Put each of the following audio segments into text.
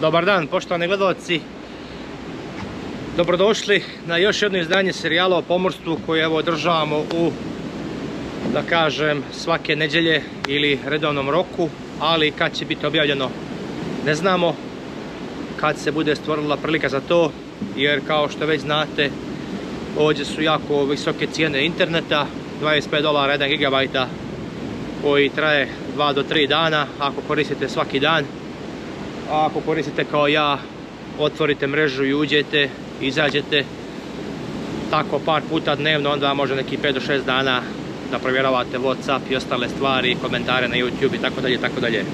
Dobar dan, poštovani gledalci. Dobrodošli na još jedno izdanje serijala o pomorstvu koje evo održavamo u, da kažem, svake nedjelje ili redovnom roku, ali kad će biti objavljeno ne znamo, kad se bude stvorila prilika za to, jer kao što već znate, ovdje su jako visoke cijene interneta, 25 dolara 1 gigabajta koji traje 2 do 3 dana ako koristite svaki dan. A ako koristite kao ja, otvorite mrežu i uđete, izađete tako par puta dnevno, onda može neki 5 do 6 dana da provjeravate Whatsapp i ostale stvari, komentare na YouTube i tako dalje, tako dalje.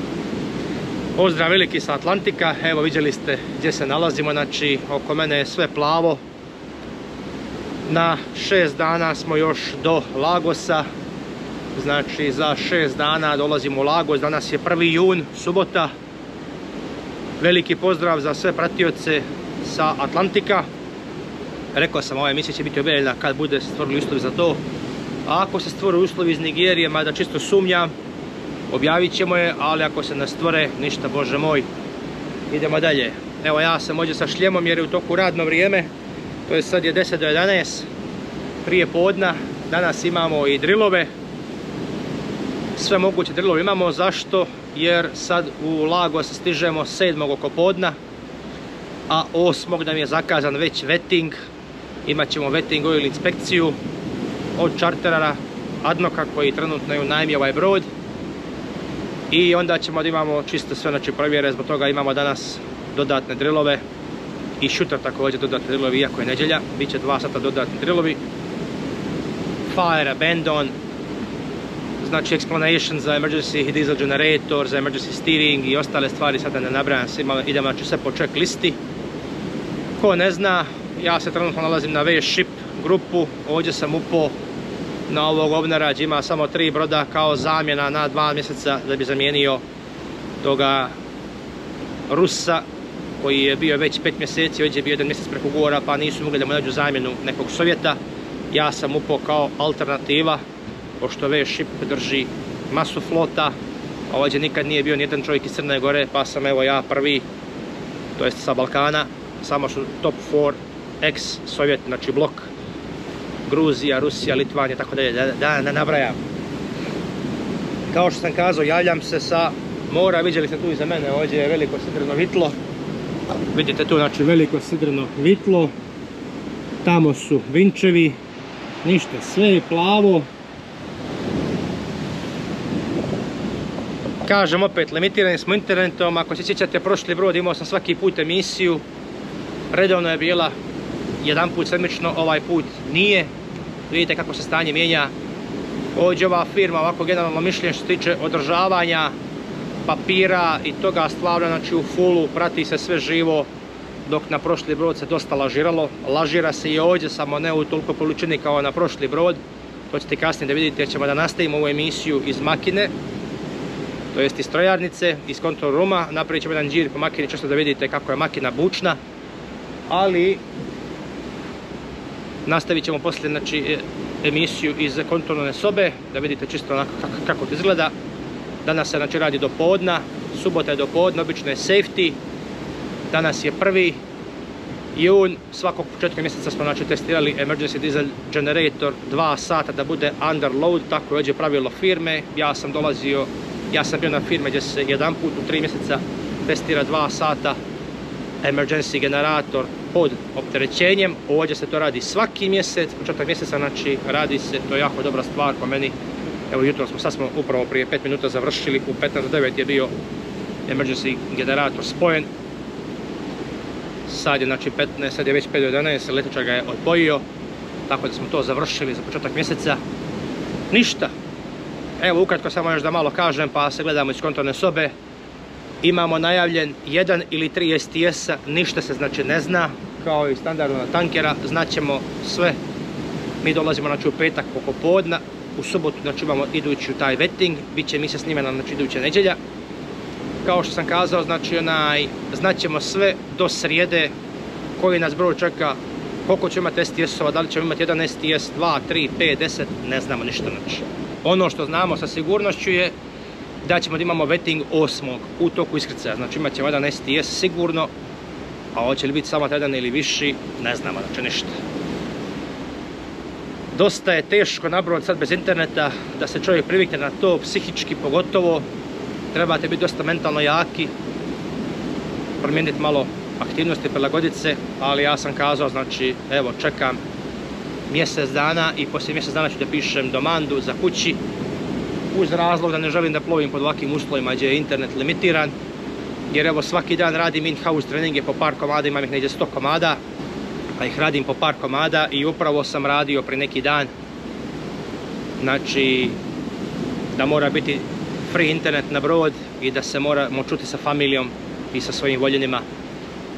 Pozdrav veliki sa Atlantika, evo vidjeli ste gdje se nalazimo, znači oko mene je sve plavo. Na šest dana smo još do Lagosa, znači za šest dana dolazimo u Lagos, danas je 1. jun, subota. Veliki pozdrav za sve pratioce sa Atlantika. Rekao sam, ova emisija će biti objavljena kad bude stvorili uslovi za to. A ako se stvore uslovi iz Nigerije, mada čisto sumnjam, objavit ćemo je, ali ako se ne stvore, ništa bože moj. Idemo dalje. Evo ja sam ovdje sa šljemom jer je u toku radno vrijeme. To je sad je 10 do 11. Prije podna. Danas imamo i drilove. Sve moguće drilove imamo. Zašto? Jer sad u Lagos stižemo 7. oko podna. A 8. nam je zakazan već vetting. Imaćemo vetting oil inspekciju od čarterara Adnoka koji trenutno je u najmi ovaj brod i onda ćemo da imamo čisto sve znači provjere, zbog toga imamo danas dodatne drilove i šutra također dodatne drilovi, iako je nedjelja, bit će dva sata dodatni drilovi. Fire, abandon, znači explanation za emergency diesel generator, za emergency steering i ostale stvari, sada ne nabrajam svima, idemo znači sve po check listi. Ko ne zna, ja se trenutno nalazim na V-Ship grupu, ovdje sam upao na ovog obnarađ ima samo tri broda kao zamjena na dva mjeseca da bi zamijenio toga Rusa koji je bio već pet mjeseci, ovdje je bio jedan mjesec preko ugovora pa nisu mogli da mu nađu zamjenu nekog Sovjeta. Ja sam upao kao alternativa, pošto V-Ship drži masu flota, a ovdje nikad nije bio nijedan čovjek iz Crne Gore, pa sam evo ja prvi, to jest sa Balkana, samo su top 4 ex-Sovjet, znači blok Gruzija, Rusija, Litvanija, tako dalje, da ne nabrajam. Kao što sam kazao, javljam se sa mora, vidjeli ste tu iza mene, ovdje je veliko sidreno vitlo. Vidite tu, znači veliko sidreno vitlo. Tamo su vinčevi, ništa, sve je plavo. Kažem opet, limitirani smo internetom, ako se sjećate prošli brod imao sam svaki put emisiju. Redovno je bila jedan put sedmično, ovaj put nije. Vidite kako se stanje mijenja. Ovdje ova firma, ovako generalno mišljenje što se tiče održavanja papira i toga stvarno, znači u fullu prati se sve živo, dok na prošli brod se dosta lažiralo. Lažira se i ovdje, samo ne u toliko količini kao na prošli brod. To ćete kasnije da vidite, jer ćemo da nastavimo ovu emisiju iz Makine, to jest iz strojarnice, iz kontrol ruma. Napravit ćemo jedan džir po Makini, čisto da vidite kako je Makina bučna. Ali Nastavit ćemo poslije znači, e, emisiju iz kontrolne sobe, da vidite čisto onako kako, to izgleda. Danas se znači, radi do podna, subota je do podna, obično je safety. Danas je prvi jun, svakog početka mjeseca smo znači, testirali emergency diesel generator dva sata da bude under load, tako je pravilo firme. Ja sam dolazio, ja sam bio na firme gdje se jedan put u tri mjeseca testira dva sata emergency generator pod opterećenjem. Ovdje se to radi svaki mjesec, početak mjeseca, znači radi se, to je jako dobra stvar po meni. Evo jutro smo, sad smo upravo prije 5 minuta završili, u 15 do 9 je bio emergency generator spojen. Sad je znači 15, sad je već 5 do 11, letičar ga je odpojio, tako da smo to završili za početak mjeseca. Ništa. Evo ukratko samo još da malo kažem pa se gledamo iz kontrolne sobe imamo najavljen jedan ili tri STS-a, ništa se znači ne zna, kao i standardno na tankera, znaćemo sve. Mi dolazimo znači u petak oko podna, u subotu znači imamo idući taj vetting, bit će mi se snimena znači iduća nedjelja. Kao što sam kazao, znači onaj, znaćemo sve do srijede koji nas broj čeka, koliko ćemo imati STS-ova, da li ćemo imati jedan STS, 2, 3, 5, 10, ne znamo ništa znači. Ono što znamo sa sigurnošću je da ćemo da imamo vetting 8. u toku iskrcaja. Znači imat ćemo jedan STS sigurno, a hoće li biti samo jedan ili viši, ne znamo, znači ništa. Dosta je teško nabrojati sad bez interneta, da se čovjek privikne na to, psihički pogotovo. Trebate biti dosta mentalno jaki, promijeniti malo aktivnosti, prilagoditi se, ali ja sam kazao, znači, evo, čekam mjesec dana i poslije mjesec dana ću da pišem domandu za kući. Uz razlog da ne želim da plovim pod ovakvim uslovima gdje je internet limitiran jer evo svaki dan radim in-house treninge po par komada, imam ih negdje 100 komada pa ih radim po par komada i upravo sam radio pri neki dan. Znači da mora biti free internet na brod i da se moramo čuti sa familijom i sa svojim voljenima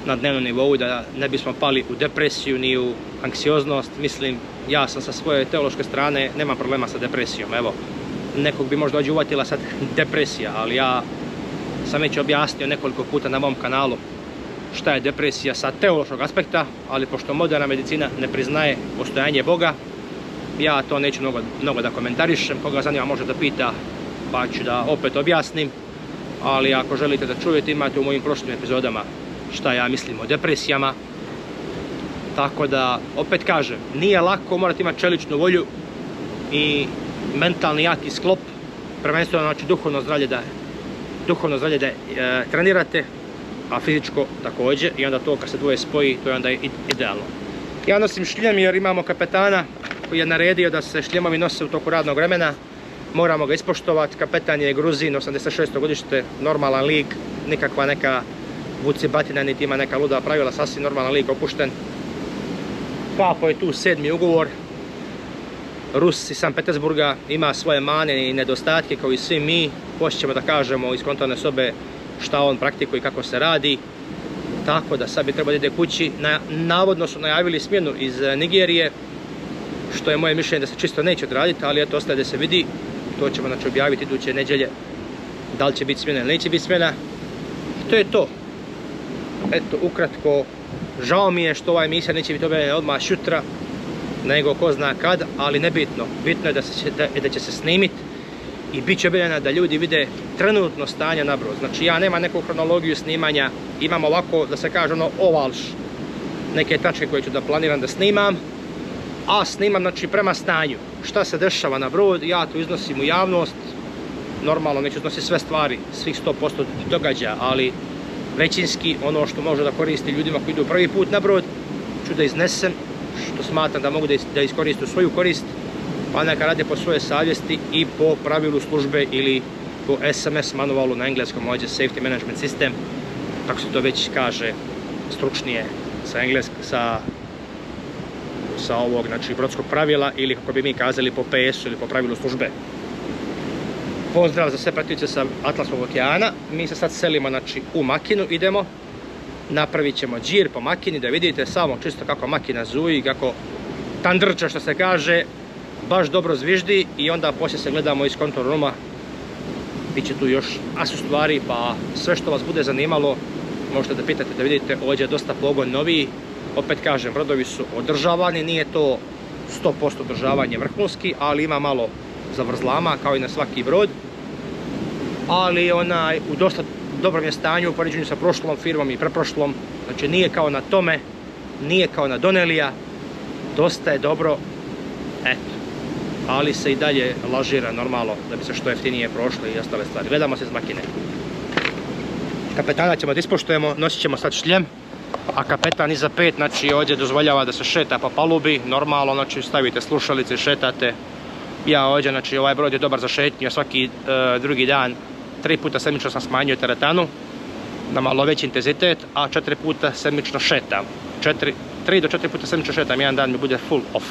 na dnevnom nivou, da ne bismo pali u depresiju ni u anksioznost. Mislim, ja sam sa svoje teološke strane, nemam problema sa depresijom, evo. Nekog bi možda ođe uvatila sad depresija, ali ja sam već objasnio nekoliko puta na mom kanalu šta je depresija sa teološkog aspekta, ali pošto moderna medicina ne priznaje postojanje Boga, ja to neću mnogo, mnogo da komentarišem, koga zanima može da pita, pa ću da opet objasnim, ali ako želite da čujete imate u mojim prošlim epizodama šta ja mislim o depresijama. Tako da, opet kažem, nije lako, morate imati čeličnu volju i mentalni jaki sklop, prvenstveno znači duhovno zdravlje da duhovno zdravlje da e, trenirate, a fizičko također i onda to kad se dvoje spoji, to je onda idealno. Ja nosim šljem jer imamo kapetana koji je naredio da se šljemovi nose u toku radnog vremena. Moramo ga ispoštovati, kapetan je Gruzin, 86. godište, normalan lik, nikakva neka vuci batina, niti ima neka luda pravila, sasvim normalan lik opušten. Papo je tu sedmi ugovor. Rus iz San Petersburga ima svoje mane i nedostatke kao i svi mi. Poći da kažemo iz kontrolne sobe šta on praktikuje i kako se radi. Tako da sad bi trebao da ide kući. navodno su najavili smjenu iz Nigerije, što je moje mišljenje da se čisto neće odraditi, ali eto ostaje da se vidi. To ćemo znači objaviti iduće nedjelje. Da li će biti smjena ili neće biti smjena. To je to eto, ukratko, žao mi je što ova emisija neće biti objavljena odmah šutra, nego ko zna kad, ali nebitno. Bitno je da, se, da, će se snimit i bit će objavljena da ljudi vide trenutno stanje na brod. Znači ja nemam neku kronologiju snimanja, imam ovako, da se kaže ono, ovalš, neke tačke koje ću da planiram da snimam, a snimam znači prema stanju. Šta se dešava na brod, ja to iznosim u javnost, normalno neću iznositi sve stvari, svih 100% događa, ali većinski ono što može da koristi ljudima koji idu prvi put na brod ću da iznesem što smatram da mogu da iskoristim svoju korist pa neka rade po svoje savjesti i po pravilu službe ili po SMS manualu na engleskom ovdje Safety Management System tako se to već kaže stručnije sa englesk, sa sa ovog, znači, brodskog pravila ili kako bi mi kazali po PS-u ili po pravilu službe. Pozdrav za sve pratioce sa Atlantskog okeana. Mi se sad selimo znači, u Makinu, idemo. Napravit ćemo džir po Makini da vidite samo čisto kako Makina zuji, kako tandrča što se kaže, baš dobro zviždi i onda poslije se gledamo iz kontrol ruma. Biće tu još asu stvari, pa sve što vas bude zanimalo možete da pitate da vidite, ovdje je dosta pogon noviji. Opet kažem, brodovi su održavani, nije to 100% održavanje vrhunski, ali ima malo zavrzlama kao i na svaki brod. Ali onaj u dosta dobrom je stanju u poređenju sa prošlom firmom i preprošlom. Znači nije kao na tome, nije kao na Donelija. Dosta je dobro, eto. Ali se i dalje lažira normalno da bi se što jeftinije prošlo i ostale stvari. Gledamo se iz makine. Kapetana ćemo da ispoštujemo, nosit ćemo sad šljem. A kapetan iza pet, znači ovdje dozvoljava da se šeta po palubi, normalno, znači stavite slušalice, šetate, ja ovdje, znači ovaj brod je dobar za šetnju, svaki e, drugi dan tri puta sedmično sam smanjio teretanu na malo veći intenzitet, a četiri puta sedmično šetam. Četiri, tri do četiri puta sedmično šetam, jedan dan mi bude full off.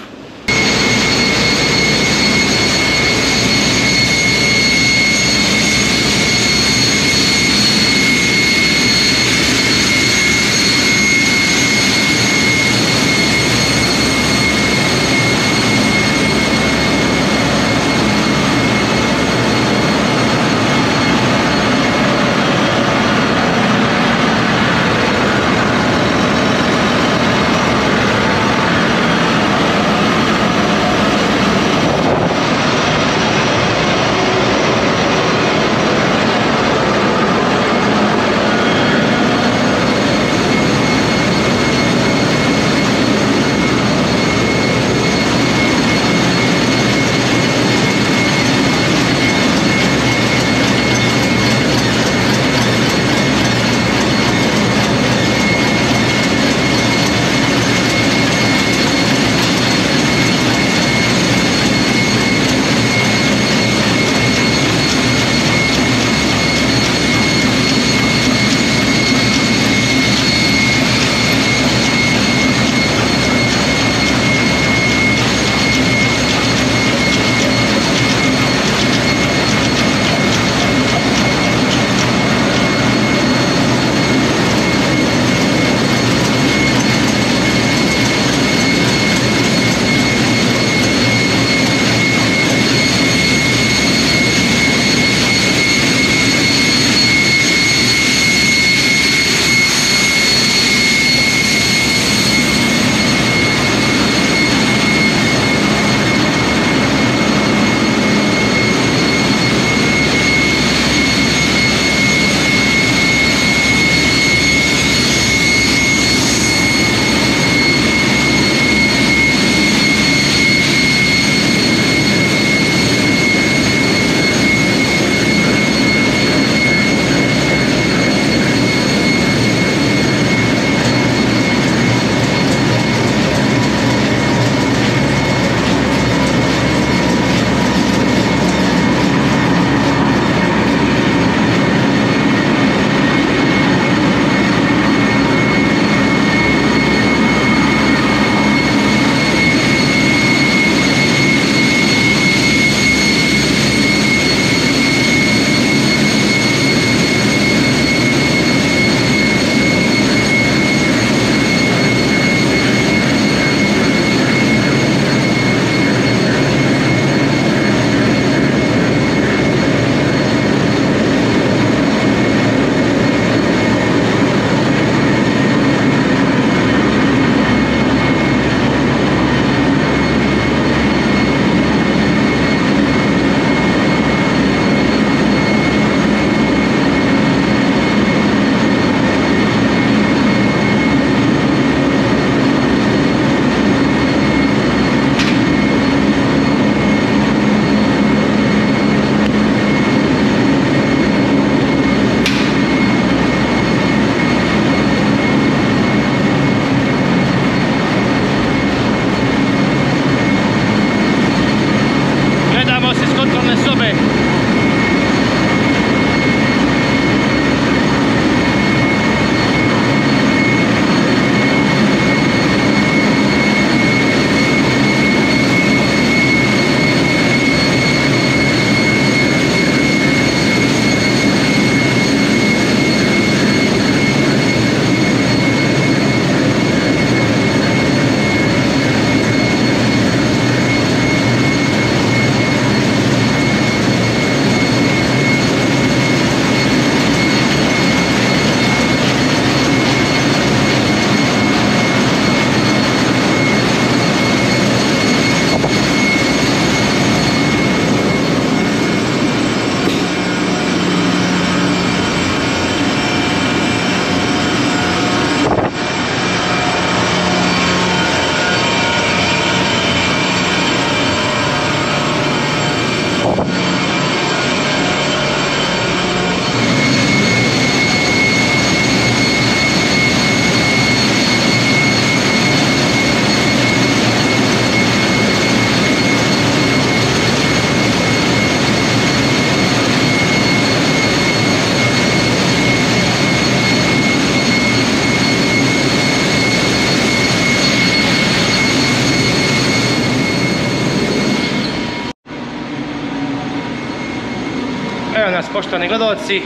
Nas poštovani gledalci,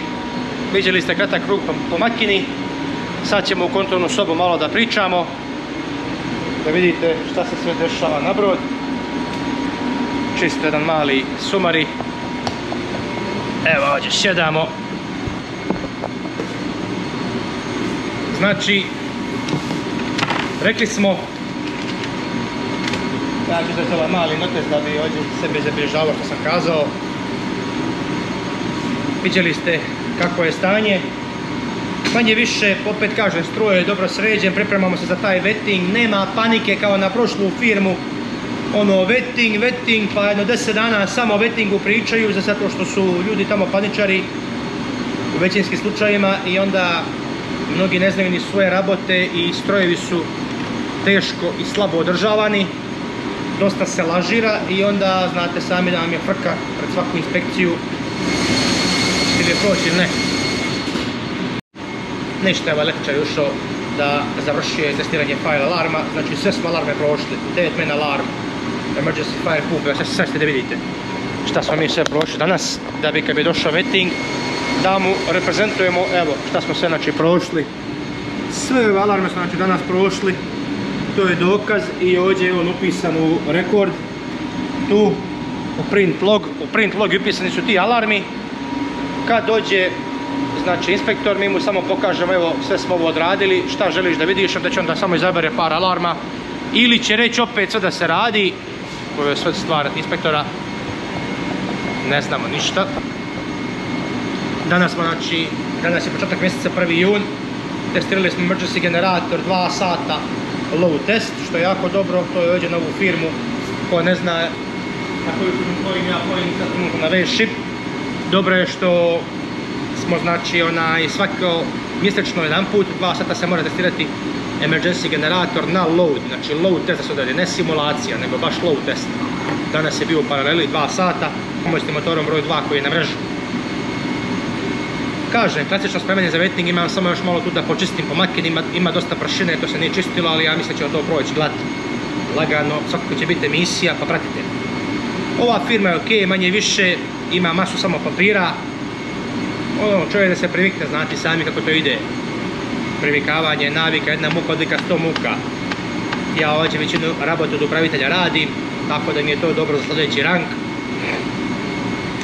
vidjeli ste kratak krug po, po makini, sad ćemo u kontrolnu sobu malo da pričamo, da vidite šta se sve dešava na brod. Čisto jedan mali sumari. Evo ovdje sjedamo. Znači, rekli smo, ja ću da ovaj mali notes da bi ovdje sebe zabilježavao što sam kazao. Vidjeli ste kako je stanje. Manje više, opet kažem, struje je dobro sređen, pripremamo se za taj vetting, nema panike kao na prošlu firmu. Ono, vetting, vetting, pa jedno deset dana samo o vettingu pričaju, zato što su ljudi tamo paničari u većinskim slučajima i onda mnogi ne znaju ni svoje rabote i strojevi su teško i slabo održavani. Dosta se lažira i onda znate sami da vam je frka pred svaku inspekciju je proći ili ne. Ništa, evo električar je ušao da završio testiranje file alarma, znači sve smo alarme prošli, 9 men alarm, emergency fire evo sad ćete da vidite šta smo mi sve prošli danas, da bi kad bi došao vetting, da mu reprezentujemo, evo šta smo sve znači prošli. Sve ove alarme smo znači danas prošli, to je dokaz i ovdje je on upisan u rekord, tu u print log, u print log upisani su ti alarmi, kad dođe znači inspektor, mi mu samo pokažemo, evo sve smo ovo odradili, šta želiš da vidiš, onda će onda samo izabere par alarma, ili će reći opet sve da se radi, ovo je sve stvar inspektora, ne znamo ništa. Danas smo, znači, danas je početak mjeseca 1. jun, testirali smo emergency generator 2 sata low test, što je jako dobro, to je ovdje na ovu firmu, ko ne zna na koju firmu ja kojim sad na V-Ship. Dobro je što smo znači onaj svako mjesečno jedan put, dva sata se mora testirati emergency generator na load, znači load test da se odredi, ne simulacija, nego baš load test. Danas je bio u paraleli dva sata, pomoćnim motorom broj 2 koji je na mrežu. Kažem, klasično spremanje za vetting imam samo još malo tu da počistim po makini, ima, ima dosta prašine, to se nije čistilo, ali ja mislim da će to proći glat, lagano, svakako će biti emisija, pa pratite. Ova firma je ok, manje više, ima masu samo papira, ono čovjek da se privikne, znati sami kako to ide. Privikavanje, navika, jedna muka odlika sto muka. Ja ovdje većinu rabota od upravitelja radim, tako da mi je to dobro za sljedeći rang.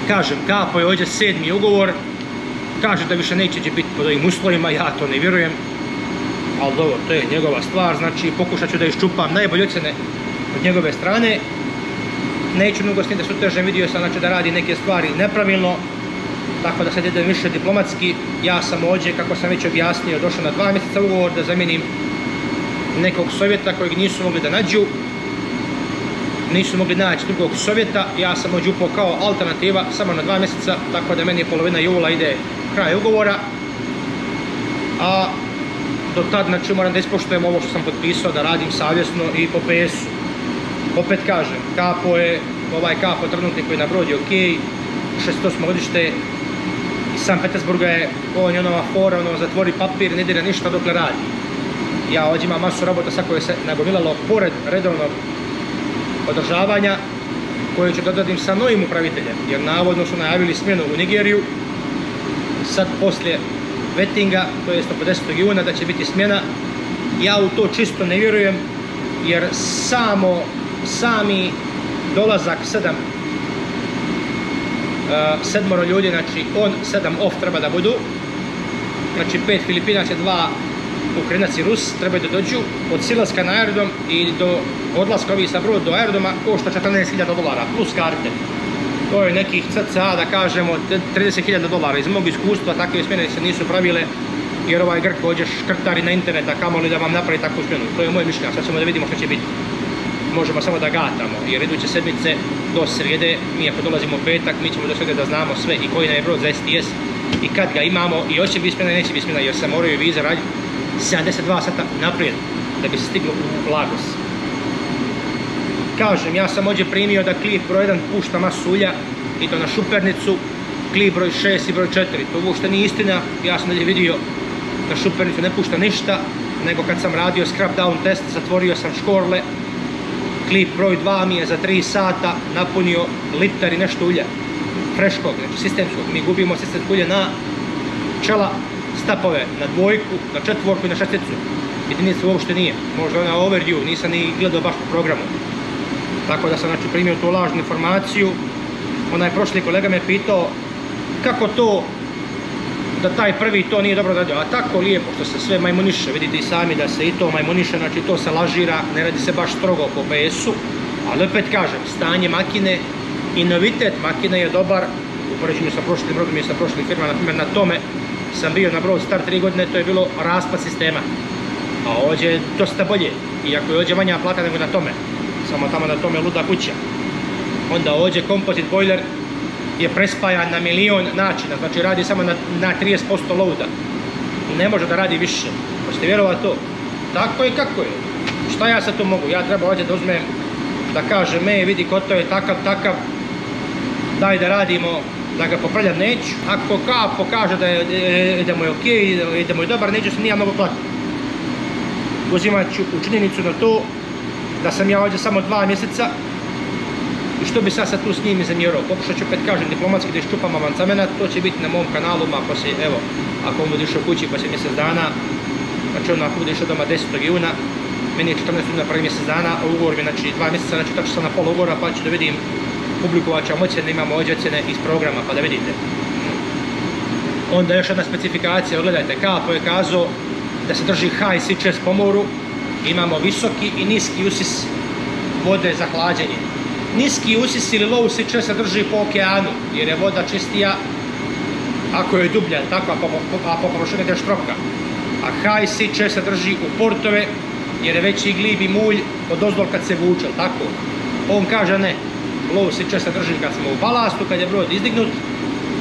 Kažem, Kapo je ovdje sedmi ugovor, kaže da više neće biti pod ovim uslovima, ja to ne vjerujem. Ali dobro, to je njegova stvar, znači pokušat ću da iščupam najbolje ocjene od njegove strane. Neću mnogo s njim da su teže, vidio sam znači, da radi neke stvari nepravilno, tako da sad idem više diplomatski. Ja sam ovdje, kako sam već objasnio, došao na dva mjeseca ugovor da zamijenim nekog sovjeta kojeg nisu mogli da nađu. Nisu mogli naći drugog sovjeta, ja sam ovdje upao kao alternativa samo na dva mjeseca, tako da meni polovina jula ide kraj ugovora. A do tad znači moram da ispoštujem ovo što sam potpisao, da radim savjesno i po PS-u. Opet kažem, kapo je, ovaj kapo trenutni koji je na brodi ok, 68 godište iz San Petersburga je on je onova fora, ono zatvori papir, ne dira ništa dokle radi. Ja ovdje imam masu rabota sa koje se nagomilalo pored redovnog održavanja koje ću dodadim sa novim upraviteljem, jer navodno su najavili smjenu u Nigeriju. Sad poslije vettinga, to je 150. juna, da će biti smjena. Ja u to čisto ne vjerujem, jer samo, sami dolazak sedam uh, sedmoro ljudi, znači on, sedam off treba da budu. Znači pet Filipinaca, dva Ukrajinac i Rus trebaju da dođu od Silaska na aerodrom i do odlaska ovih sa brod do aerodroma košta 14.000 dolara plus karte. To je nekih cca da kažemo 30.000 dolara. Iz mog iskustva takve smjene se nisu pravile jer ovaj Grk ovdje škrtari na interneta kamoli da vam napravi takvu smjenu. To je moje mišljenje, sad ćemo da vidimo što će biti. Možemo samo da gatamo jer iduće sedmice do srijede, mi ako dolazimo petak, mi ćemo do srijede da znamo sve i koji nam je brod za STS i kad ga imamo i hoće biti smjena i neće biti smjena jer se moraju vize raditi 72 sata naprijed da bi se stiglo u Lagos. Kažem, ja sam ovdje primio da klip broj 1 pušta masu ulja i to na šupernicu, klip broj 6 i broj 4. To uopšte nije istina, ja sam ovdje vidio da šupernicu ne pušta ništa, nego kad sam radio scrap down test, zatvorio sam škorle, klip broj 2 mi je za 3 sata napunio litar i nešto ulja. freškog, znači sistemskog. Mi gubimo sistemsko ulje na čela stapove, na dvojku, na četvorku i na šesticu. Jedinica uopšte nije. Možda ona overview, nisam ni gledao baš po programu. Tako da sam znači primio tu lažnu informaciju. Onaj prošli kolega me pitao kako to da taj prvi to nije dobro radio, a tako lijepo što se sve majmuniše, vidite i sami da se i to majmuniše, znači to se lažira, ne radi se baš strogo po PS-u, ali opet kažem, stanje makine i novitet makine je dobar. U poređenju sa prošlim brodom i sa prošlim firmama, na primjer na tome sam bio na brod star 3 godine, to je bilo raspad sistema, a ovdje je dosta bolje, iako je ovdje manja plata nego na tome, samo tamo na tome luda kuća. Onda ovdje kompozit boiler je prespajan na milion načina, znači radi samo na, na 30% loada. Ne može da radi više. Možete vjerovati to? Tako je kako je. Šta ja sad tu mogu? Ja treba ovdje da uzmem, da kažem, me vidi ko to je takav, takav, daj da radimo, da ga popravljam neću. Ako ka pokaže da, je, da mu je da je dobar, neću se nija mnogo platiti. Uzimat ću u činjenicu na to da sam ja ovdje samo dva mjeseca i što bi sad, tu s njim zamjerao? Pokušat ću opet kažem diplomatski da iščupam avancamenat, to će biti na mom kanalu, ako se, evo, ako on bude išao kući poslije mjesec dana, znači on ako bude išao doma 10. juna, meni je 14. juna prvi mjesec dana, a ugovor mi znači dva mjeseca, znači tako sam na pola ugovora pa ću da vidim, publikovat ću imamo ovdje ocjene iz programa pa da vidite. Onda još jedna specifikacija, gledajte, Kapo je kazao da se drži high switches po moru, imamo visoki i niski usis vode za hlađenje niski usis ili low switch se drži po okeanu, jer je voda čistija ako je dublja, tako, a po, po, po površini je štroka. A high switch se drži u portove, jer je veći glib i mulj od ozdol kad se vuče, tako? On kaže ne, low switch se drži kad smo u balastu, kad je brod izdignut,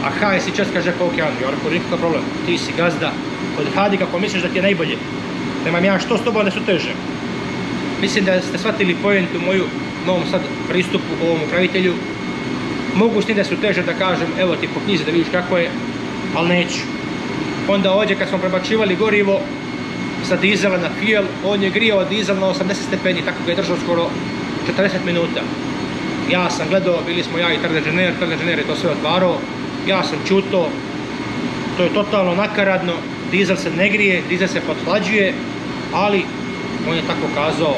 a high switch kaže po okeanu. Ja rekao, nikakav problem, ti si gazda, odhadi kako misliš da ti je najbolje. Nemam ja što s tobom ne su teže. Mislim da ste shvatili pojentu moju novom sad pristupu ovom upravitelju. Mogu s da su teže da kažem, evo ti po knjizi da vidiš kako je, ali neću. Onda ovdje kad smo prebačivali gorivo sa dizela na fuel, on je grijao dizel na 80 stepeni, tako ga je držao skoro 40 minuta. Ja sam gledao, bili smo ja i Trdežener, Trdežener je to sve otvarao, ja sam čuto, to je totalno nakaradno, dizel se ne grije, dizel se pothlađuje, ali on je tako kazao,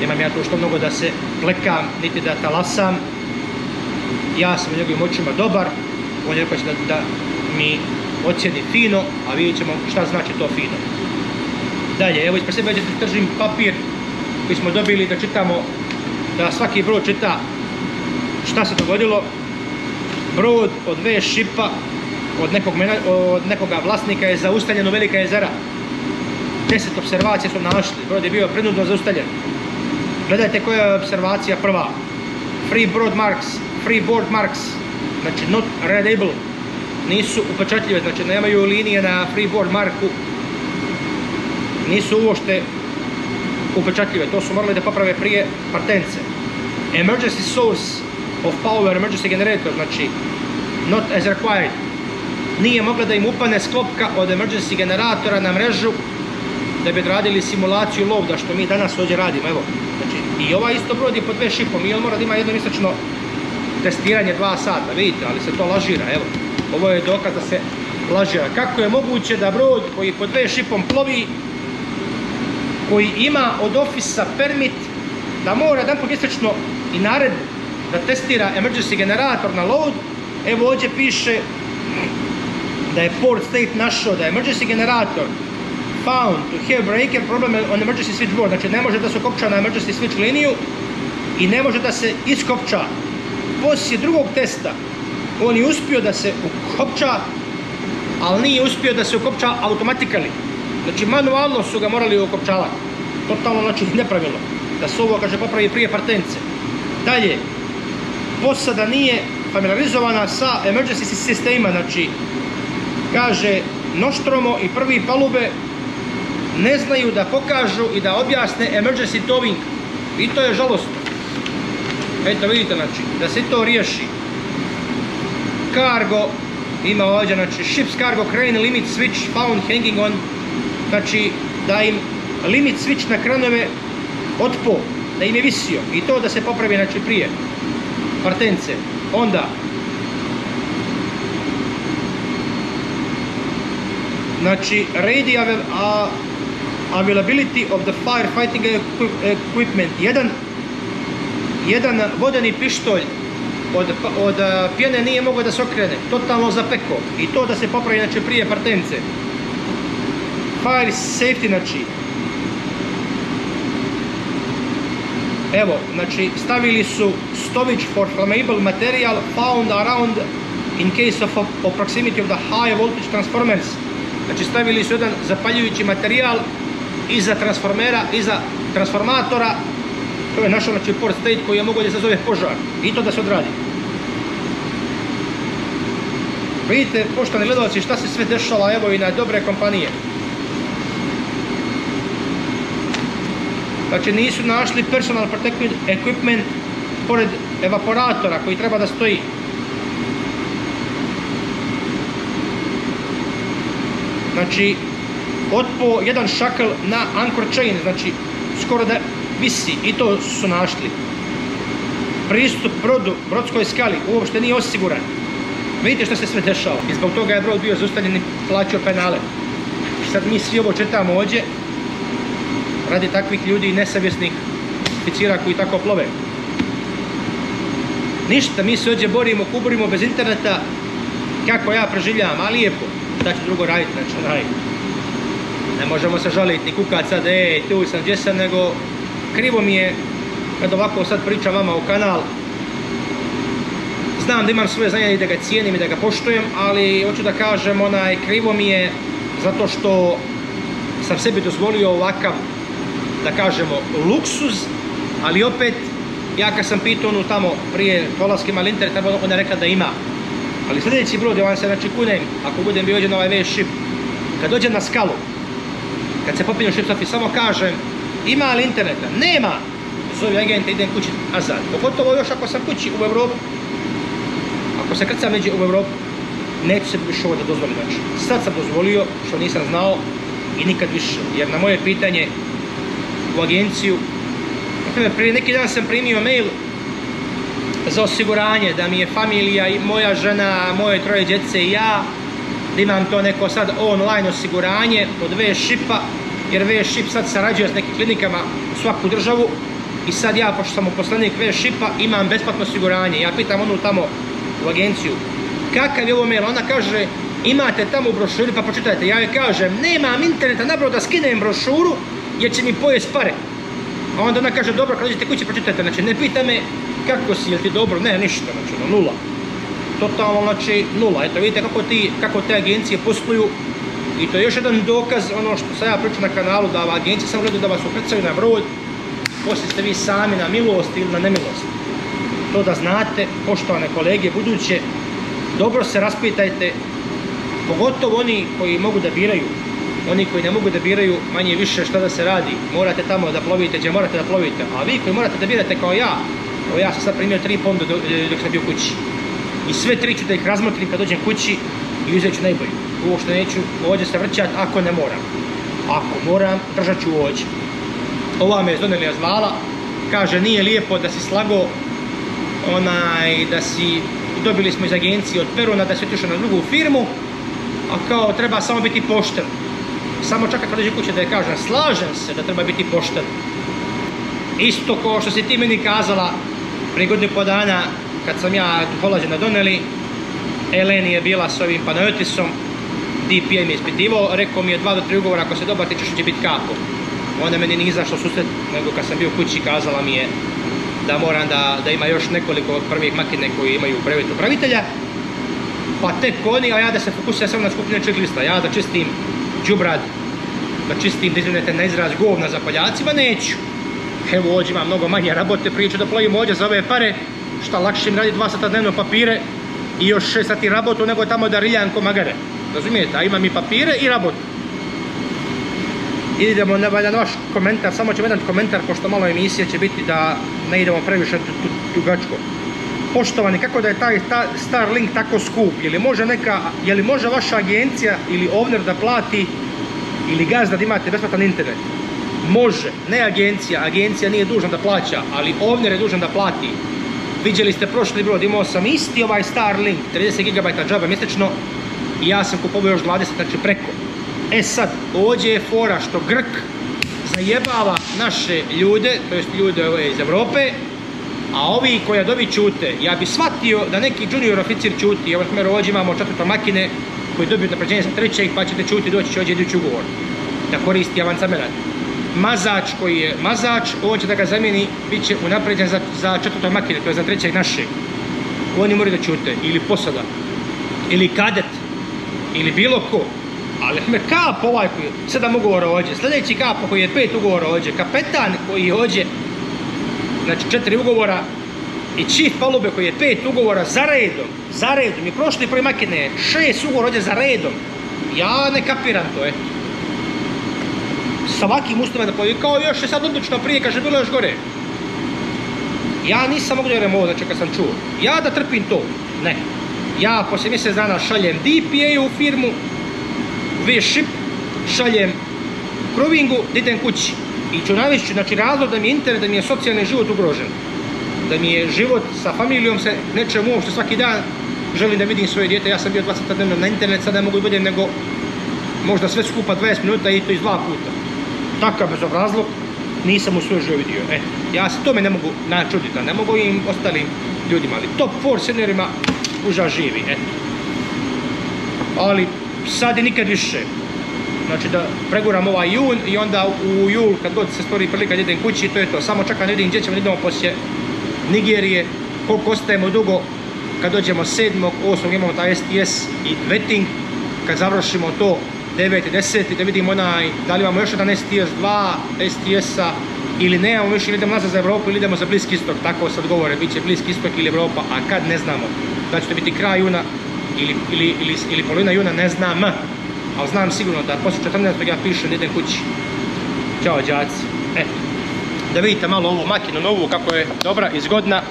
nemam ja tu što mnogo da se plekam, niti da talasam. Ja sam u njegovim očima dobar, on je rekao da, da mi ocjeni fino, a vidjet ćemo šta znači to fino. Dalje, evo ispred sebe držim papir koji smo dobili da čitamo, da svaki brod čita šta se dogodilo. Brod od V šipa od, nekog, od nekoga vlasnika je zaustavljen u Velika jezera. Deset observacija su našli, brod je bio prinudno zaustavljen. Gledajte koja je observacija prva. Free board marks, free board marks, znači not readable, nisu upečatljive, znači nemaju linije na free board marku, nisu uošte upečatljive, to su morali da poprave prije partence. Emergency source of power, emergency generator, znači not as required, nije mogla da im upane sklopka od emergency generatora na mrežu da bi odradili simulaciju lovda što mi danas ovdje radimo, evo. I ovaj isto brod je po dve šipom i on mora da ima jednomjesečno testiranje dva sata, vidite, ali se to lažira, evo. Ovo je dokaz da se lažira. Kako je moguće da brod koji po dve šipom plovi, koji ima od ofisa permit, da mora jedan mjesečno i nared da testira emergency generator na load, evo ovdje piše da je port state našao da je emergency generator found to have breaker problem on emergency switch board. Znači ne može da se ukopča na emergency switch liniju i ne može da se iskopča. Poslije drugog testa on je uspio da se ukopča, ali nije uspio da se ukopča automatically. Znači manualno su ga morali ukopčavati. Totalno znači nepravilno. Da se ovo kaže popravi prije partence. Dalje, posada nije familiarizovana sa emergency sistema, znači kaže noštromo i prvi palube ne znaju da pokažu i da objasne emergency towing. I to je žalostno. Eto vidite, znači, da se to riješi. Cargo, ima ovdje, znači, ships cargo crane limit switch found hanging on. Znači, da im limit switch na kranove otpo, da im je visio. I to da se popravi, znači, prije. Partence. Onda, znači, a availability of the firefighting equi- equipment. Jedan, jedan vodeni pištolj od, pa- od a, pjene nije mogao da se okrene, totalno zapeko. I to da se popravi znači, prije partence. Fire safety, znači, Evo, znači stavili su storage for flammable material found around in case of, of proximity of the high voltage transformers. Znači stavili su jedan zapaljujući materijal iza transformera, iza transformatora. To je našao znači port state koji je mogo da se zove požar. I to da se odradi. Vidite, poštovani gledalci, šta se sve dešava evo i na dobre kompanije. Znači nisu našli personal protective equipment pored evaporatora koji treba da stoji. Znači, otpo jedan šakl na anchor chain, znači skoro da visi i to su našli. Pristup brodu, brodskoj skali uopšte nije osiguran. Vidite što se sve dešava. I zbog toga je brod bio zaustavljen i plaćao penale. Sad mi svi ovo čitamo ovdje, radi takvih ljudi i nesavjesnih oficira koji tako plove. Ništa, mi se ovdje borimo, kuburimo bez interneta, kako ja preživljavam, a lijepo. Da ću drugo raditi, znači onaj. Ne možemo se žaliti ni kukat sad, ej, tu sam, gdje sam, nego krivo mi je kad ovako sad pričam vama u kanal. Znam da imam svoje znanje i da ga cijenim i da ga poštujem, ali hoću da kažem, onaj, krivo mi je zato što sam sebi dozvolio ovakav da kažemo, luksuz, ali opet, ja kad sam pitao onu tamo prije polaske imali internet, ona rekla da ima. Ali sljedeći brod, ja vam se znači kunem, ako budem bio na ovaj veš šip, kad dođem na skalu, kad se popinju Sofi, samo kažem, ima li interneta? Nema! Zovi agente, idem kući nazad. Pogotovo još ako sam kući u Evropu. Ako se krcam neđe u Evropu, neću se više ovo da dozvolim. Znači, sad sam dozvolio, što nisam znao, i nikad više. Jer na moje pitanje, u agenciju. Prije neki dan sam primio mail za osiguranje, da mi je familija moja žena, moje troje djece i ja, da imam to neko sad online osiguranje od V-Shipa, jer V-Ship sad sarađuje s nekim klinikama u svaku državu i sad ja, pošto sam uposlenik V-Shipa, imam besplatno osiguranje. Ja pitam onu tamo u agenciju, kakav je ovo mail? Ona kaže, imate tamo u brošuri pa pročitajte. Ja joj kažem, nemam interneta, napravo da skinem brošuru, jer će mi pojest pare. A onda ona kaže, dobro, kad dođete kući pročitajte, znači ne pita me kako si, jel ti dobro, ne, ništa, znači no, nula. Totalno, znači nula. Eto, vidite kako, ti, kako te agencije posluju i to je još jedan dokaz, ono što sam ja pričao na kanalu, da ova agencija samo gleda da vas ukrcaju na brod, poslije ste vi sami na milost ili na nemilost. To da znate, poštovane kolege, buduće, dobro se raspitajte, pogotovo oni koji mogu da biraju oni koji ne mogu da biraju manje više šta da se radi, morate tamo da plovite gdje morate da plovite, a vi koji morate da birate kao ja, evo ja sam sad primio tri ponde dok sam bio kući. I sve tri ću da ih razmotrim kad dođem kući i uzet ću najbolju. Što neću ovdje se vrćat ako ne moram. Ako moram, držat ću ovdje. Ova me je Zonelija zvala, kaže nije lijepo da si slago onaj, da si dobili smo iz agencije od Peruna da si otišao na drugu firmu, a kao treba samo biti pošten samo čeka kad dođe kuće da je kažem, slažem se da treba biti pošten. Isto kao što si ti meni kazala prije godinu po dana kad sam ja polađena doneli, Eleni je bila s ovim Panayotisom, DPM je ispitivao, rekao mi je dva do tri ugovora, ako se dobar tiče što će biti kapo. Onda meni nije izašlo susret, nego kad sam bio kući kazala mi je da moram da, ima još nekoliko prvih makine koji imaju brevet upravitelja. Pa tek oni, a ja da se fokusiram samo na skupinu checklista, ja da čistim džubrad, da čistim, da izvinete na izraz govna za paljacima, neću. Evo ovdje imam mnogo manje rabote, prije ću da plovim ovdje za ove pare, šta lakše mi radi dva sata dnevno papire i još šest sati rabotu nego tamo da riljam ko magare. Razumijete, a imam i papire i rabotu. Idemo na valjan vaš komentar, samo ćemo jedan komentar, pošto malo emisije će biti da ne idemo previše dugačko. Poštovani, kako da je taj Starlink tako skup? Je li može neka, je može vaša agencija ili ovner da plati ili gazda da imate besplatan internet? Može, ne agencija, agencija nije dužna da plaća, ali ovner je dužan da plati. Vidjeli ste prošli brod, imao sam isti ovaj Starlink, 30 GB džaba mjesečno i ja sam kupovao još 20, znači preko. E sad, ovdje je fora što Grk zajebava naše ljude, to jest ljude ove iz Europe, a ovi koji dobi čute, ja bi shvatio da neki junior oficir čuti, evo smjer ovdje imamo četvrto makine koji dobiju napređenje sa trećeg pa ćete čuti doći će ovdje idući ugovor da koristi avancamenat. Mazač koji je mazač, on će da ga zamijeni, bit će unapređen za, četvrto makine, to je za trećeg našeg. Oni moraju da čute, ili posada, ili kadet, ili bilo ko. Ali me kap ovaj koji je sedam ugovora ovdje, sljedeći kap koji je pet ugovora ovdje, kapetan koji ovdje, znači četiri ugovora, i chief palube koji je pet ugovora za redom, za redom, i prošli prvi makine šest ugovora ovdje za redom. Ja ne kapiram to, eto. Sa ovakvim ustima da povi, kao još je sad odlično prije, kaže bilo još gore. Ja nisam mogu da ovo, znači kad sam čuo. Ja da trpim to, ne. Ja poslije mjesec dana šaljem DPA u firmu, V-Ship, šaljem Kruvingu, da idem kući. I ću navesti, znači razlog da mi je internet, da mi je socijalni život ugrožen. Da mi je život sa familijom se nečem uopšte svaki dan želim da vidim svoje dijete. Ja sam bio 20 dnevno na internet, sad ne mogu budem nego možda sve skupa 20 minuta i to iz dva puta. Takav bezobrazluk nisam u svojoj život vidio. E, ja se tome ne mogu načuditi, ne mogu im ostalim ljudima, ali top 4 seniorima uža živi, eto. Ali sad i nikad više. Znači da preguram ovaj jun i onda u jul kad god se stvori prilika da idem kući, to je to. Samo čekam da vidim gdje ćemo idemo poslije Nigerije, koliko ostajemo dugo, kad dođemo 7. 8. imamo taj STS i vetting, kad završimo to 9. 10. da vidimo onaj, da li imamo još jedan STS 2, STS-a ili nemamo više, idemo nazad za Evropu ili idemo za Bliski istok, tako sad govore, bit će Bliski istok ili Evropa, a kad ne znamo. Da će to biti kraj juna ili, ili, ili, ili polovina juna, ne znam, ali znam sigurno da poslije 14. ja pišem idem kući. Ćao džaci. E, da vidite malo ovu makinu novu kako je dobra i zgodna,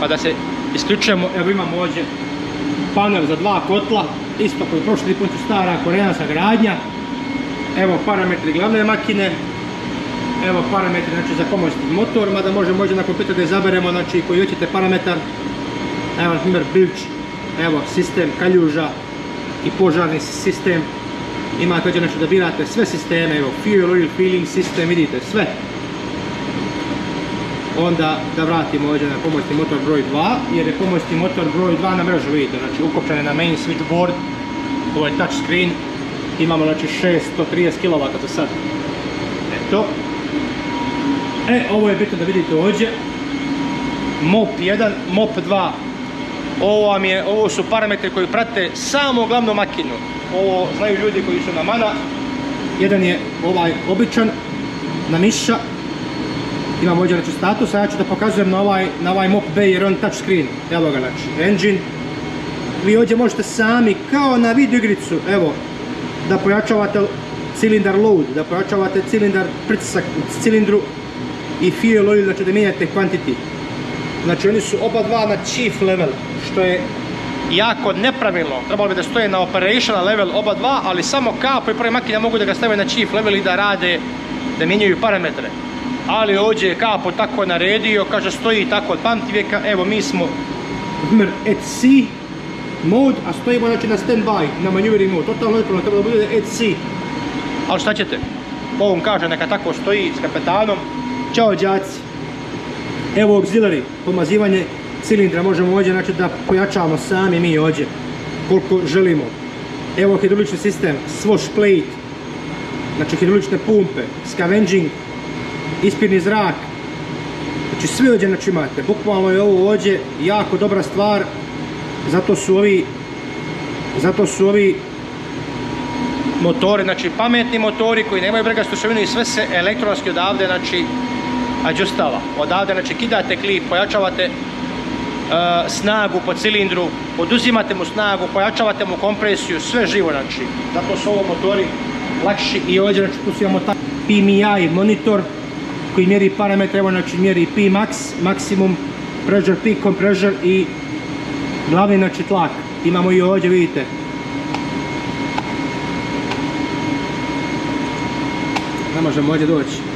pa da se isključujemo, evo imamo ovdje panel za dva kotla, isto koji prošli put su stara koreanska gradnja. Evo parametri glavne makine, evo parametri znači, za pomoćni motor, mada možemo možda na kompjuter da izaberemo znači, koji hoćete parametar. Evo na primjer bilč, evo sistem kaljuža i požarni sistem. Imate ovdje znači da birate sve sisteme, evo fuel oil filling sistem, vidite sve. Onda da vratimo ovdje na pomoćni motor broj 2, jer je pomoćni motor broj 2 na mrežu, vidite, znači ukopčan je na main switchboard, ovo je touch screen, imamo znači 630 kW za sad. Eto. E, ovo je bitno da vidite ovdje. MOP 1, MOP 2. Ovo, vam je, ovo su parametri koji prate samo glavnu makinu. Ovo znaju ljudi koji su na mana. Jedan je ovaj običan, na miša. Imamo ovdje znači status, a ja ću da pokazujem na ovaj, na ovaj MOP B jer on touch screen. Evo ga znači, engine. Vi ovdje možete sami, kao na video igricu, evo, da pojačavate cilindar load, da pojačavate cilindar pritisak u cilindru i fuel oil, znači da mijenjate quantity. Znači oni su oba dva na chief level, što je jako nepravilno. Trebalo bi da stoje na operational level oba dva, ali samo kapo i prve makine mogu da ga stave na chief level i da rade, da mijenjaju parametre. Ali ovdje je kapo tako naredio, kaže stoji tako od pamtivijeka, evo mi smo, primjer, at sea mode, a stojimo znači na standby, na maneuvering mode, totalno nepravno, treba da bude at sea. Ali šta ćete? Ovom kaže neka tako stoji s kapetanom. Ćao džaci. Evo auxiliary, pomazivanje cilindra, možemo ovdje znači da pojačavamo sami mi ovdje koliko želimo. Evo hidrolični sistem, swash plate, znači hidrolične pumpe, scavenging, ispirni zrak, znači sve ovdje znači imate, bukvalno je ovo ovdje jako dobra stvar, zato su ovi, zato su ovi motori, znači pametni motori koji nemaju bregastu ševinu i sve se elektronski odavde, znači, adjustava. Odavde, znači, kidate klip, pojačavate e, snagu po cilindru, oduzimate mu snagu, pojačavate mu kompresiju, sve živo, znači. Zato su ovo motori lakši i ovdje, znači, tu imamo taj PMI monitor koji mjeri parametre, evo, znači, mjeri P max, maksimum, pressure, peak compressor i glavni, znači, tlak. Imamo i ovdje, vidite, ne možemo ovdje doći.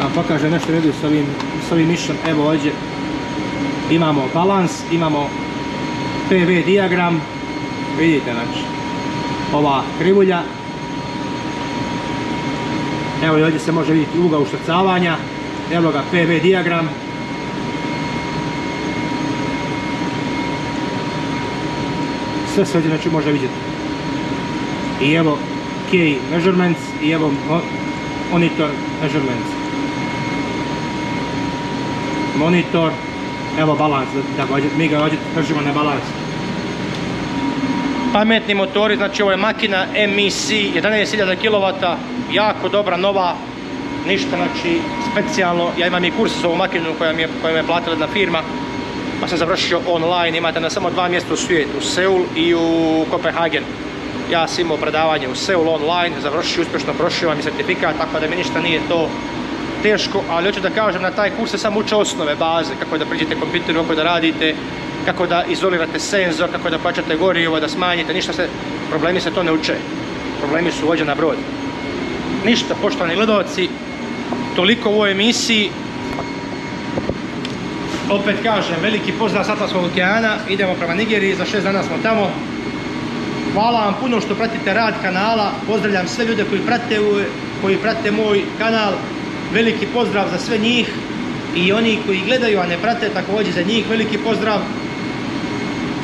A pokaže nešto vidu s ovim, s ovim mišom. Evo ovdje imamo balans, imamo PV diagram. Vidite znači. Ova krivulja Evo i ovdje se može vidjeti uga uštrcavanja. Evo ga PV diagram. Sve se ovdje znači može vidjeti. I evo key measurements i evo monitor measurements. Monitor, evo balans, da mi ga ovdje držimo na balans. Pametni motori, znači ovo je makina MEC 11.000 kW, jako dobra, nova, ništa znači specijalno. Ja imam i kurs s ovom makinu koja mi koja mi je platila jedna firma, pa sam završio online, imate na samo dva mjesta u svijetu, u Seul i u Kopenhagen. Ja sam imao predavanje u Seul online, završio, uspješno prošio vam i certifikat, tako da mi ništa nije to teško, ali hoću da kažem, na taj kurs se samo uče osnove, baze, kako da priđete kompjuteru, kako da radite, kako da izolirate senzor, kako da plaćate gorivo, da smanjite, ništa se, problemi se to ne uče. Problemi su uvođeni na brod. Ništa, poštovani gledalci, toliko u ovoj emisiji. Opet kažem, veliki pozdrav s okeana, idemo prema Nigeriji, za šest dana smo tamo. Hvala vam puno što pratite rad kanala, pozdravljam sve ljude koji prate, koji prate moj kanal, veliki pozdrav za sve njih i oni koji gledaju, a ne prate, također za njih veliki pozdrav.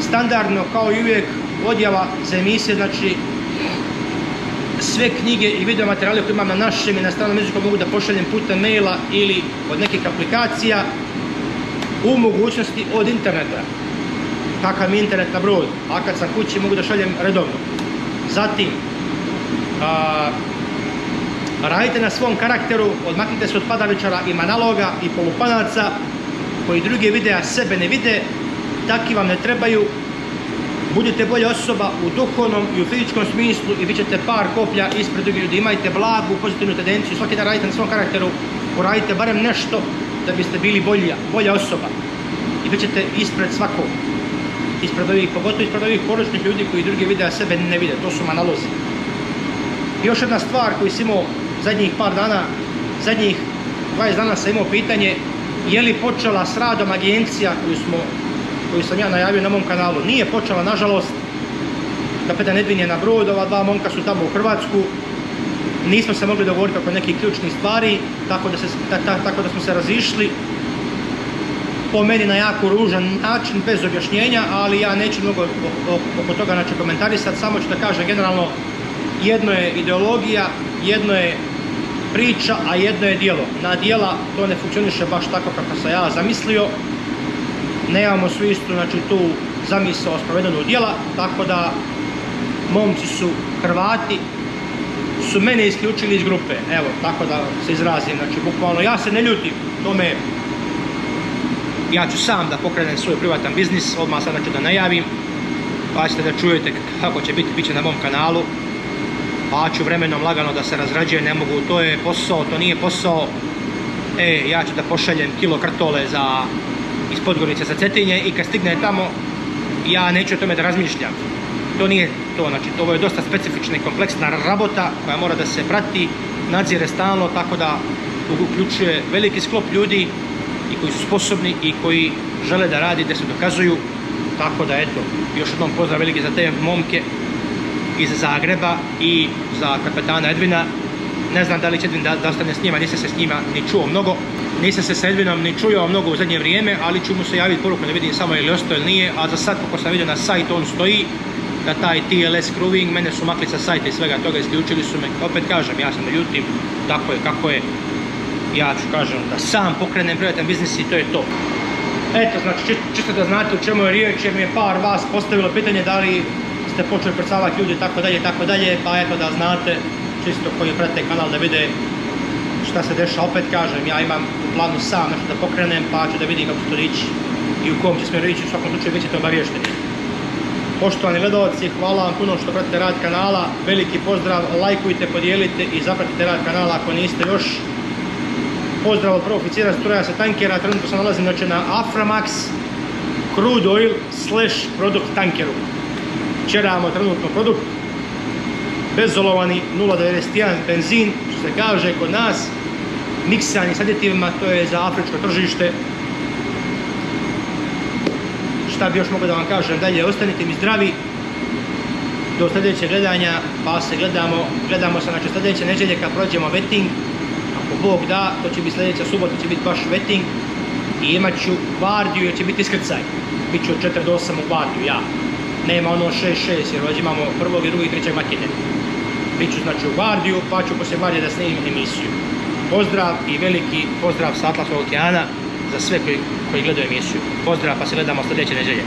Standardno, kao i uvijek, odjava za emisije, znači sve knjige i video materijale koje imam na našem i na stranom jeziku mogu da pošaljem putem maila ili od nekih aplikacija u mogućnosti od interneta. Kakav mi internet na brod, a kad sam kući mogu da šaljem redovno. Zatim, radite na svom karakteru, odmaknite se od padavičara i manaloga i polupanaca koji druge vide, a sebe ne vide, takvi vam ne trebaju, budite bolja osoba u duhovnom i u fizičkom smislu i bit ćete par koplja ispred drugih ljudi. Imajte blagu, pozitivnu tendenciju, svaki dan radite na svom karakteru, uradite barem nešto da biste bili bolja, bolja osoba. I bit ćete ispred svakog. Ispred ovih, pogotovo ispred ovih poročnih ljudi koji drugi vide, a sebe ne vide. To su manalozi. Još jedna stvar koju sam imao zadnjih par dana, zadnjih 20 dana sam imao pitanje je li počela s radom agencija koju sam ja najavio na mom kanalu. Nije počela, nažalost, kapetan Edvin je na brod, ova dva momka su tamo u Hrvatsku. Nismo se mogli dogovoriti oko nekih ključnih stvari, da, tako da smo se razišli. Po meni na jako ružan način, bez objašnjenja, ali ja neću mnogo oko toga znači, komentarisati, samo ću da kažem generalno jedno je ideologija, jedno je priča, a jedno je dijelo. Na dijela to ne funkcioniše baš tako kako sam ja zamislio. Nemamo svi istu znači, tu zamisao sprovedenu djela, tako da momci su Hrvati, su mene isključili iz grupe, evo, tako da se izrazim, znači, bukvalno, ja se ne ljutim, tome, ja ću sam da pokrenem svoj privatan biznis, odmah sad znači da najavim, pa ćete da čujete kako će biti, bit će na mom kanalu, pa ću vremenom lagano da se razrađuje, ne mogu, to je posao, to nije posao, e, ja ću da pošaljem kilo kartole za iz Podgorice za Cetinje i kad stigne tamo ja neću o tome da razmišljam. To nije to, znači ovo je dosta specifična i kompleksna rabota koja mora da se prati, nadzire stalno, tako da uključuje veliki sklop ljudi i koji su sposobni i koji žele da radi, da se dokazuju. Tako da eto, još jednom pozdrav veliki za te momke iz Zagreba i za kapetana Edvina. Ne znam da li će Edvin da, ostane s njima, nisam se s njima ni čuo mnogo, nisam se s Edvinom ni čuo mnogo u zadnje vrijeme, ali ću mu se javiti poruku da vidim samo ili ostao ili nije, a za sad kako sam vidio na sajtu on stoji, da taj TLS Crewing, mene su makli sa sajta i svega toga, isključili su me, opet kažem, ja sam ljutim, tako je, kako je, ja ću kažem da sam pokrenem privatan biznis i to je to. Eto, znači, čisto da znate u čemu je riječ, jer mi je par vas postavilo pitanje da li ste počeli predstavati ljudi tako dalje, tako dalje, pa eto da znate, čisto koji prate kanal da vide šta se deša, opet kažem, ja imam u planu sam nešto da pokrenem, pa ću da vidim kako će to ići i u kom će smjeru ići, u svakom slučaju bit ćete obavješteni. Poštovani gledalci, hvala vam puno što pratite rad kanala, veliki pozdrav, lajkujte, podijelite i zapratite rad kanala ako niste još. Pozdrav od prvog oficira stroja sa tankera, trenutno se nalazim znači, na Aframax Crude Oil slash produkt tankeru. Čeramo trenutno produkt, bezolovani 0.91 benzin, što se kaže kod nas, miksani s aditivima, to je za afričko tržište. Šta bi još mogu da vam kažem dalje, ostanite mi zdravi do sljedećeg gledanja, pa se gledamo, gledamo se znači sljedeće nedjelje kad prođemo vetting, ako Bog da, to će biti sljedeća subota, će biti baš vetting i imat ću Vardiju jer će biti iskrcaj. Biću od 4 do 8 u Vardiju, ja. Nema ono 6-6 jer ovdje imamo prvog i drugog i trećeg makine. Biću znači u Vardiju, pa ću poslije Vardije da snimim emisiju. Pozdrav i veliki pozdrav sa Atlasovog okeana za sve koji, gledaju emisiju. Pozdrav pa se gledamo sljedeće nedjelje.